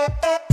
Música